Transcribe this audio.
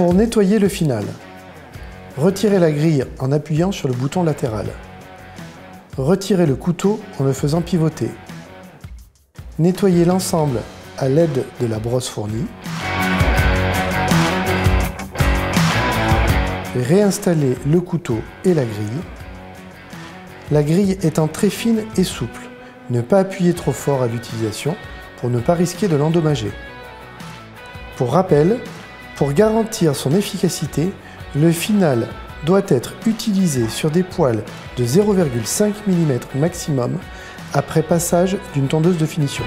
Nettoyer le final. Retirez la grille en appuyant sur le bouton latéral. Retirez le couteau en le faisant pivoter. Nettoyez l'ensemble à l'aide de la brosse fournie. Réinstallez le couteau et la grille. La grille étant très fine et souple, ne pas appuyer trop fort à l'utilisation pour ne pas risquer de l'endommager. Pour rappel, pour garantir son efficacité, le final doit être utilisé sur des poils de 0,5 mm maximum après passage d'une tondeuse de finition.